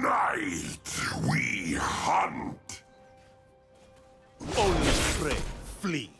Tonight we hunt. Only prey, flee.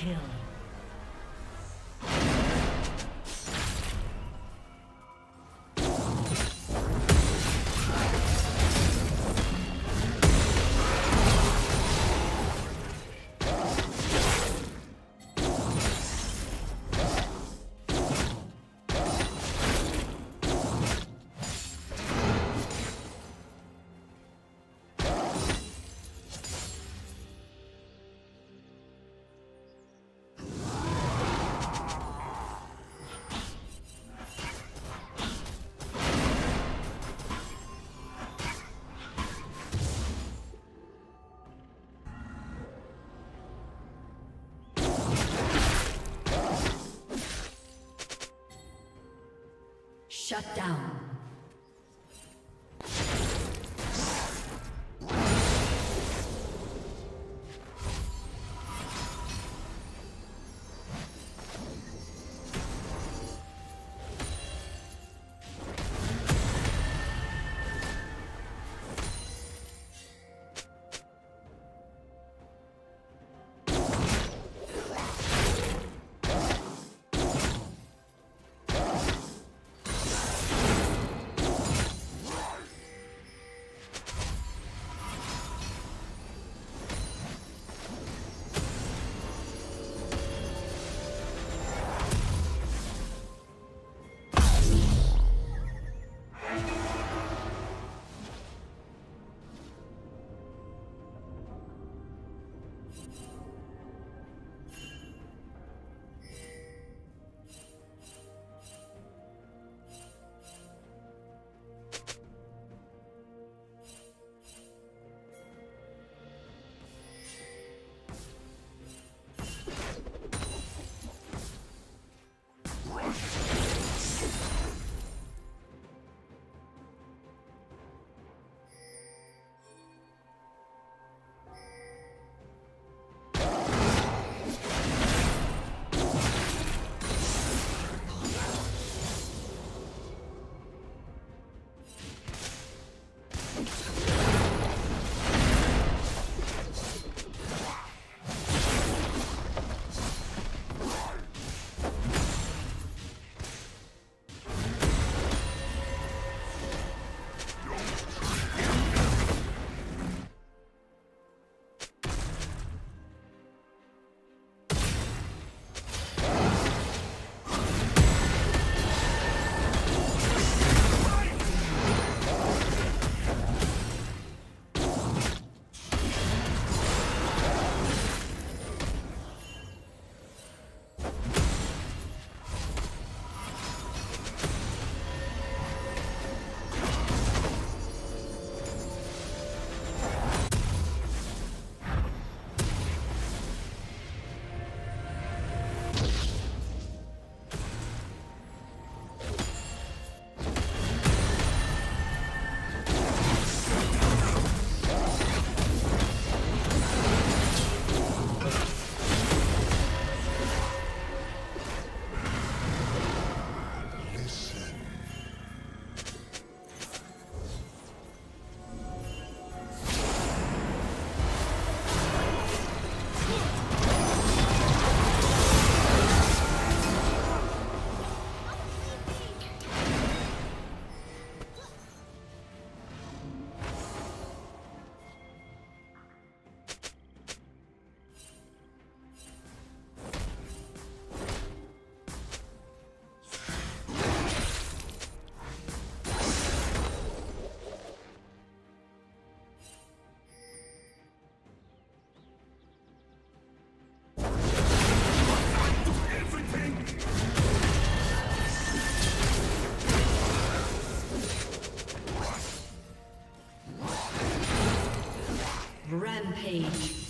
Kill. Shut down. Rampage.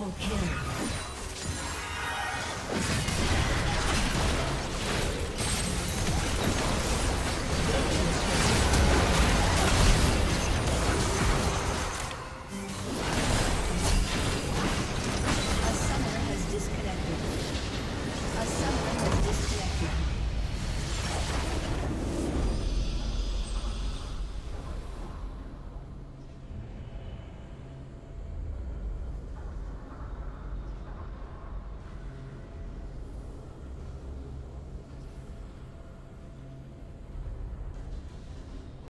Double kill.